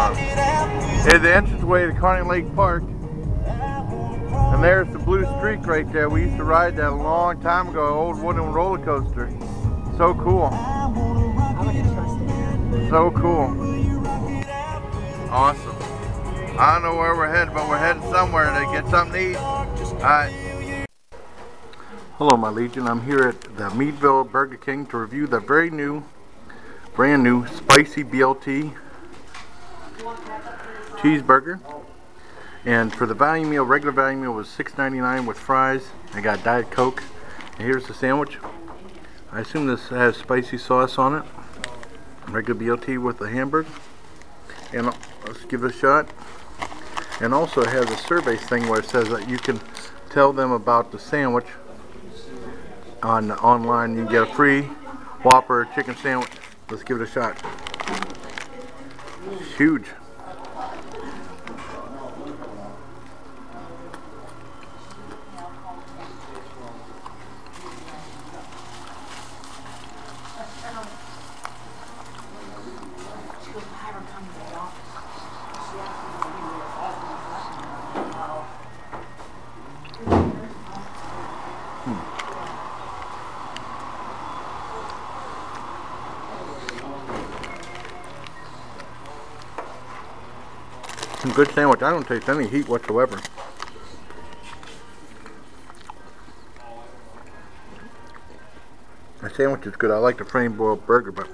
uh, is the entranceway to Conneaut Lake Park. And there's the blue streak right there. We used to ride that a long time ago, old wooden roller coaster. So cool. So cool. Awesome. I don't know where we're headed, but we're heading somewhere to get something to eat. Alright. Hello, my Legion. I'm here at the Meadville Burger King to review the very new, brand new spicy BLT cheeseburger. And for the value meal, regular value meal was $6.99 with fries. I got Diet Coke. And here's the sandwich. I assume this has spicy sauce on it. Regular BLT with the hamburger. And let's give it a shot. And also it has a survey thing where it says that you can tell them about the sandwich on online. You can get a free Whopper chicken sandwich. Let's give it a shot. Huge. Good sandwich. I don't taste any heat whatsoever. The sandwich is good. I like the flame broiled burger, but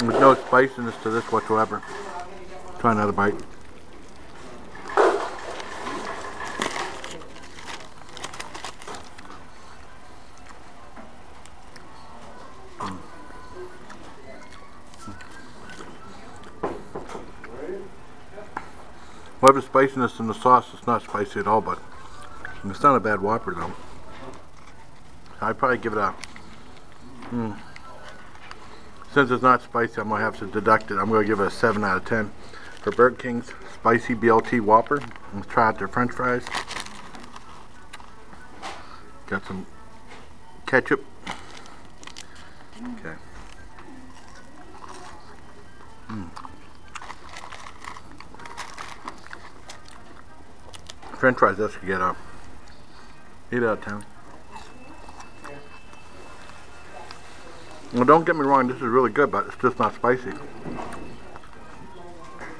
there's no spiciness to this whatsoever. Try another bite. The spiciness in the sauce it's not spicy at all, but it's not a bad Whopper though. I'd probably give it a. Mm, since it's not spicy, I'm gonna have to deduct it. I'm gonna give it a seven out of ten for Burger King's spicy BLT Whopper. Let's try out their French fries. Got some ketchup. Okay. French fries, that's to get a 8 out of 10. Well, don't get me wrong, this is really good, but it's just not spicy.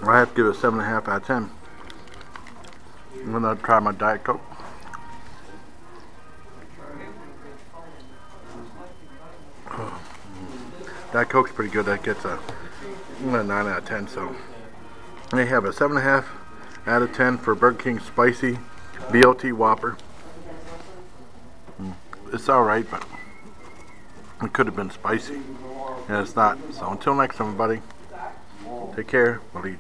I have to give it 7.5 out of 10. I'm going to try my Diet Coke. Diet Coke's pretty good. That gets a, a 9 out of 10. So they have a 7.5 out of 10 for Burger King Spicy BLT Whopper. Hmm, it's alright, but it could have been spicy. And it's not. So until next time, everybody, take care. Believe.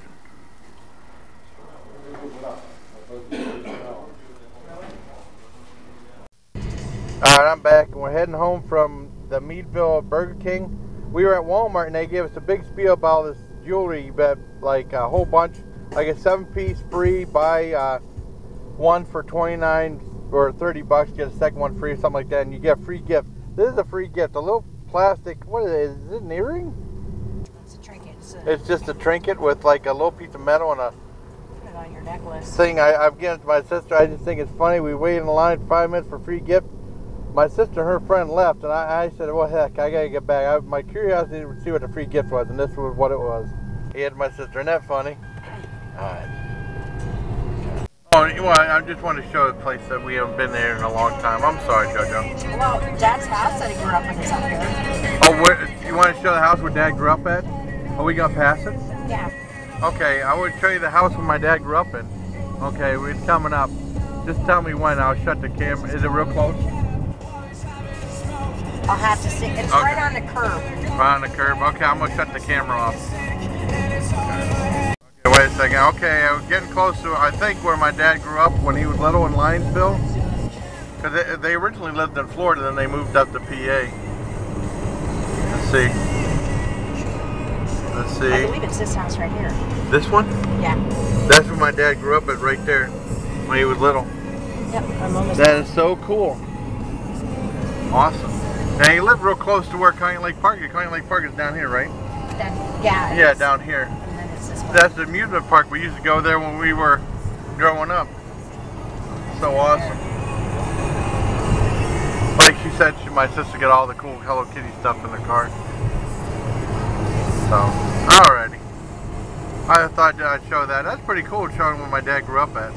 Alright, I'm back and we're heading home from the Meadville Burger King. We were at Walmart and they gave us a big spiel about this jewelry, but like a whole bunch like a seven piece free buy uh, one for 29 or 30 bucks get a second one free or something like that and you get a free gift. This is a free gift a little plastic what is it is it an earring? It's a trinket. It's, a, it's just a trinket with like a little piece of metal and a on your necklace. thing. I, i've given it to my sister. I just think it's funny. We waited in line five minutes for free gift. My sister and her friend left and i, I said well heck i gotta get back. I, my curiosity to see what the free gift was and this was what it was. He had my sister. Isn't that funny Alright. Oh, well, I just want to show a place that we haven't been there in a long time. I'm sorry, JoJo. Well, Dad's house that he grew up in is up here. Oh, where, you want to show the house where Dad grew up at? Are we going to pass it? Yeah. Okay, I would show you the house where my dad grew up in. Okay, it's coming up. Just tell me when. I'll shut the camera. Is it real close? I'll have to see. It's Okay. right on the curb. Right on the curb. Okay, I'm going to shut the camera off. Okay, wait. Okay, I'm getting close to, I think, where my dad grew up when he was little in Linesville. Because they, they originally lived in Florida, then they moved up to PA. Let's see. Let's see. I believe it's this house right here. This one? Yeah. That's where my dad grew up at, right there, when he was little. Yep. I'm almost. That is so cool. Awesome. And he lived real close to where Conneaut Lake Park is. Conneaut Lake Park is down here, right? That, yeah. Yeah, is. down here. That's the amusement park. We used to go there when we were growing up. So awesome. Like she said, she, my sister got all the cool Hello Kitty stuff in the car. So, alrighty. I thought I'd show that. That's pretty cool showing where my dad grew up at.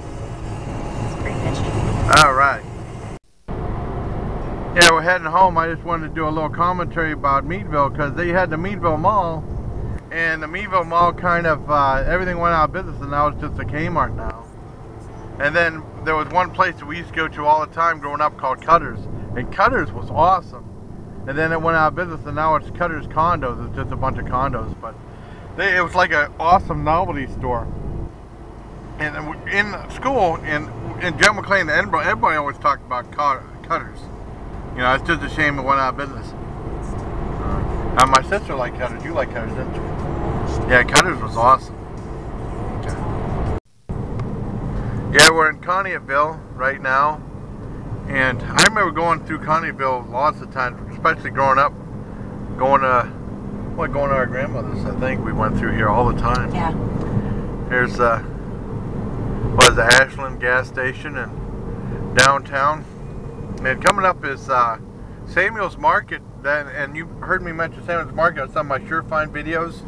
Pretty. Alright. Yeah, we're heading home. I just wanted to do a little commentary about Meadville because they had the Meadville Mall. And the Meadville Mall kind of, uh, everything went out of business and now it's just a Kmart now. And then there was one place that we used to go to all the time growing up called Cutters. And Cutters was awesome. And then it went out of business and now it's Cutters Condos. It's just a bunch of condos. But they, it was like an awesome novelty store. And in school, in, in Joe McLean, Edinboro, everybody always talked about Cutters. You know, it's just a shame it went out of business. Uh, and my sister liked Cutters. You like Cutters, didn't you? Yeah, Cutters was awesome. Yeah, we're in Conneautville right now. And I remember going through Conneautville lots of times, especially growing up. Going to, well, going to our grandmother's, I think. We went through here all the time. Yeah. Here's uh, was the Ashland gas station in downtown. And coming up is uh, Samuel's Market. That and you heard me mention Samuel's Market on some of my Sure Find videos.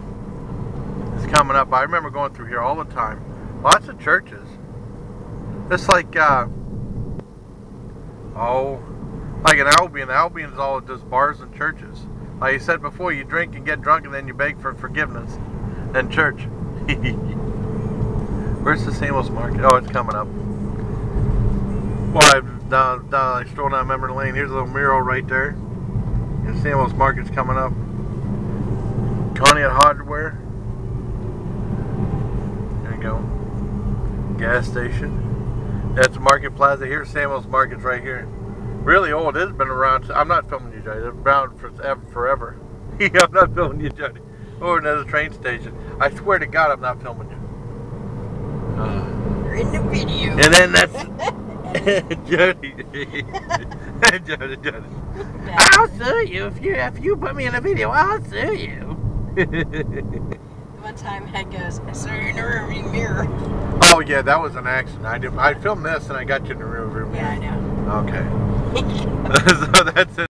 Coming up. I remember going through here all the time. Lots of churches. It's like uh, oh, like an Albion. Albion is all just bars and churches. Like you said before, you drink and get drunk and then you beg for forgiveness. Then church. Where's the Samuel's Market? Oh, it's coming up. Well, I'm down, down, I stroll down memory lane. Here's a little mural right there. And Samuel's Market's coming up. Conneaut Hardware. Gas station. That's Market Plaza here. Samuel's Market's right here. Really old. It's been around. I'm not filming you, Johnny. It's been around forever. forever. I'm not filming you, Johnny. Oh, another train station. I swear to God, I'm not filming you. Uh, You're in the video. and then that's Jody. Jody, Jody. I'll sue you if you if you put me in a video. I'll sue you. One time Head goes, I saw you in the rearview mirror. oh yeah, that was an accident. I did. I filmed this and I got you in the rear view. Yeah, I know. Okay. so that's it.